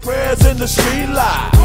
prayers in the street light.